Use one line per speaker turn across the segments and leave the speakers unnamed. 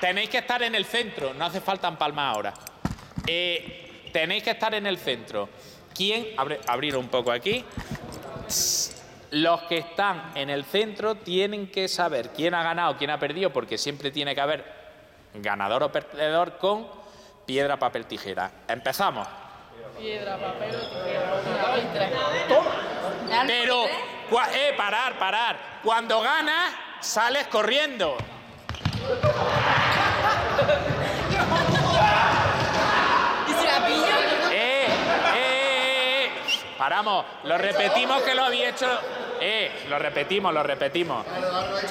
tenéis que estar en el centro, no hace falta empalmar ahora. Eh, tenéis que estar en el centro. ¿Quién? Abre- abrir un poco aquí. Los que están en el centro tienen que saber quién ha ganado, quién ha perdido, porque siempre tiene que haber ganador o perdedor con piedra, papel, tijera. Empezamos.
Piedra, papel o tijera. Tres.
Pero, eh, parar, parar. Cuando ganas, sales corriendo.
¿Y si la pillo?
Eh, eh, eh, eh. Paramos. Lo repetimos que lo había hecho. Eh, lo repetimos, lo repetimos.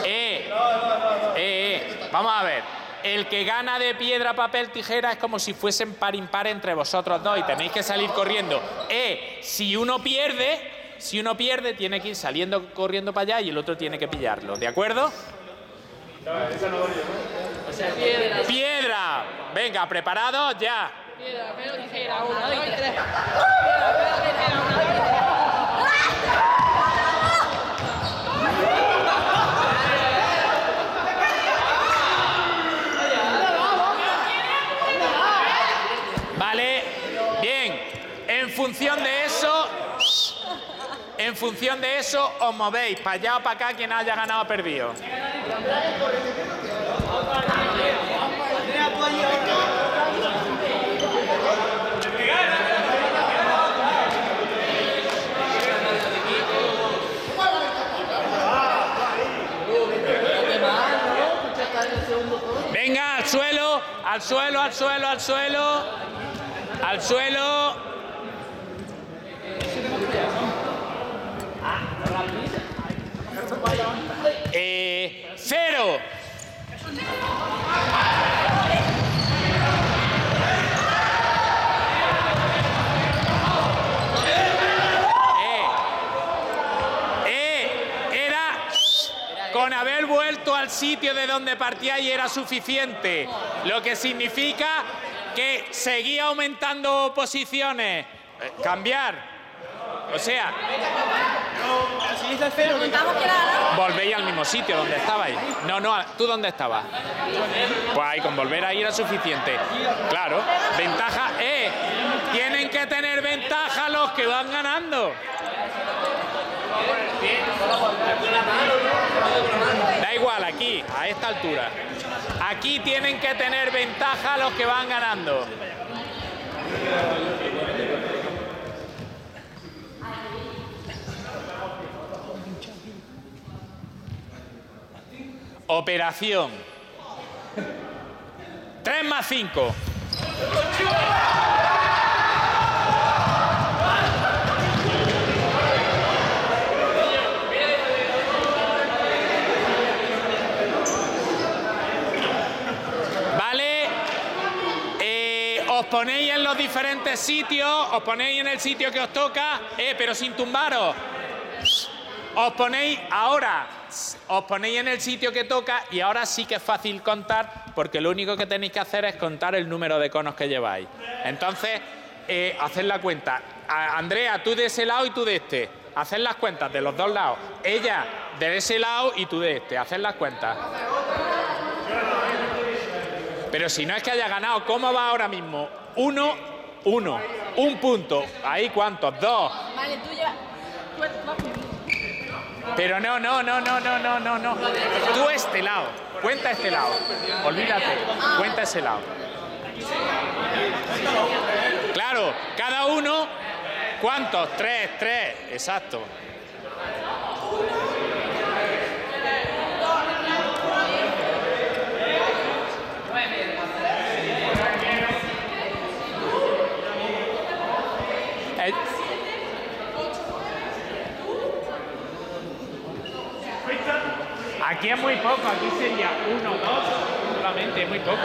Eh, eh, eh. Vamos a ver. El que gana de piedra, papel, tijera es como si fuesen par impar entre vosotros dos y tenéis que salir corriendo. Eh, si uno pierde, si uno pierde, tiene que ir saliendo corriendo para allá y el otro tiene que pillarlo. ¿De acuerdo?
Piedra,
Piedra. Venga, preparados ya.
Piedra, papel o tijera. Una, dos y tres. Piedra, papel o tijera. Una, dos y tres.
Vale, bien. En función de eso, en función de eso, os movéis para allá o para acá quien haya ganado o perdido. Venga, al suelo, al suelo, al suelo, al suelo, al suelo. Eh, cero. Eh, eh, era con haber vuelto al sitio de donde partíais era suficiente, lo que significa que seguía aumentando posiciones. Eh, cambiar. O sea, volvéis al mismo sitio donde estabais. No, no, ¿tú dónde estabas? Pues ahí con volver ahí era suficiente. Claro, ventaja, eh, tienen que tener ventaja los que van ganando. Aquí, a esta altura. Aquí tienen que tener ventaja los que van ganando. Operación. 3 más 5. ¿Vale? Eh, os ponéis en los diferentes sitios, os ponéis en el sitio que os toca, eh, pero sin tumbaros. Os ponéis ahora, os ponéis en el sitio que toca y ahora sí que es fácil contar porque lo único que tenéis que hacer es contar el número de conos que lleváis. Entonces, eh, haced la cuenta. Andrea, tú de ese lado y tú de este. Haced las cuentas de los dos lados. Ella de ese lado y tú de este. Haced las cuentas. Pero si no es que haya ganado, ¿cómo va ahora mismo? Uno, uno. Un punto. ¿Ahí cuántos? Dos.
Vale, tú conmigo.
Pero no, no, no, no, no, no, no, no. Tú este lado. Cuenta este lado. Olvídate. Cuenta ese lado. Claro, cada uno. ¿Cuántos? Tres, tres. Exacto. Aquí es muy poco, aquí sería uno, dos, solamente, muy poco.